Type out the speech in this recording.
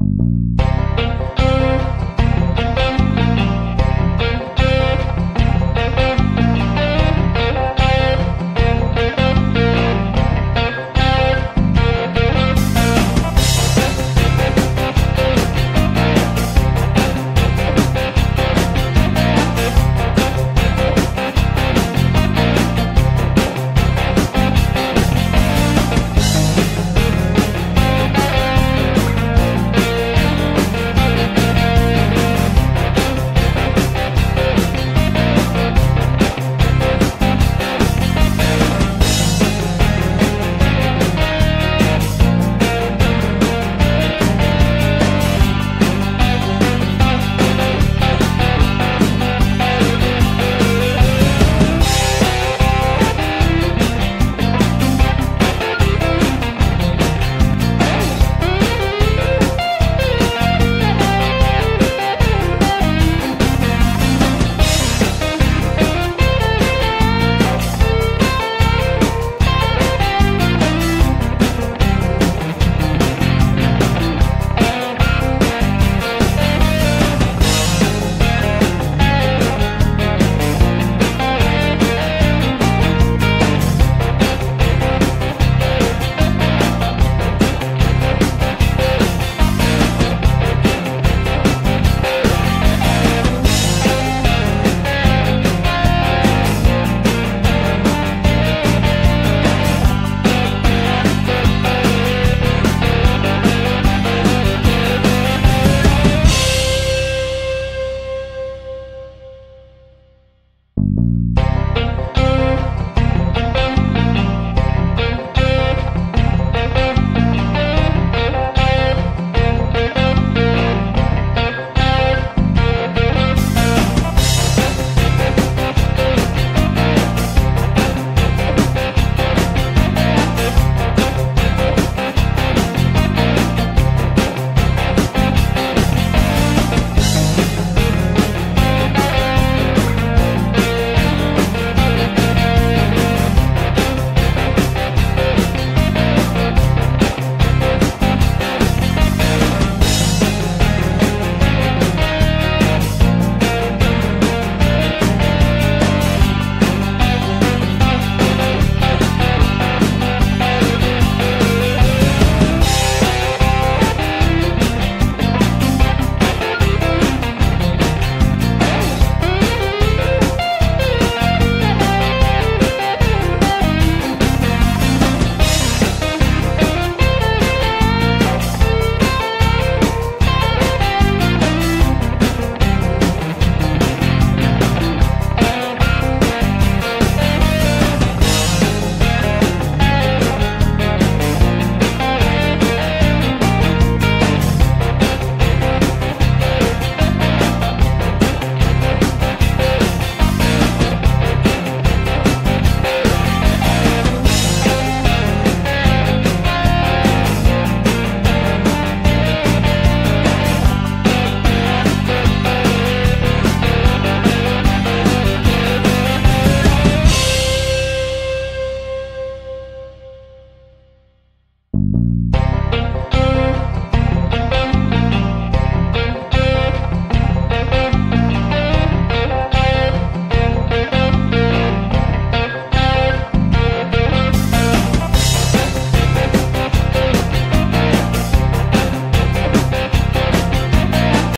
you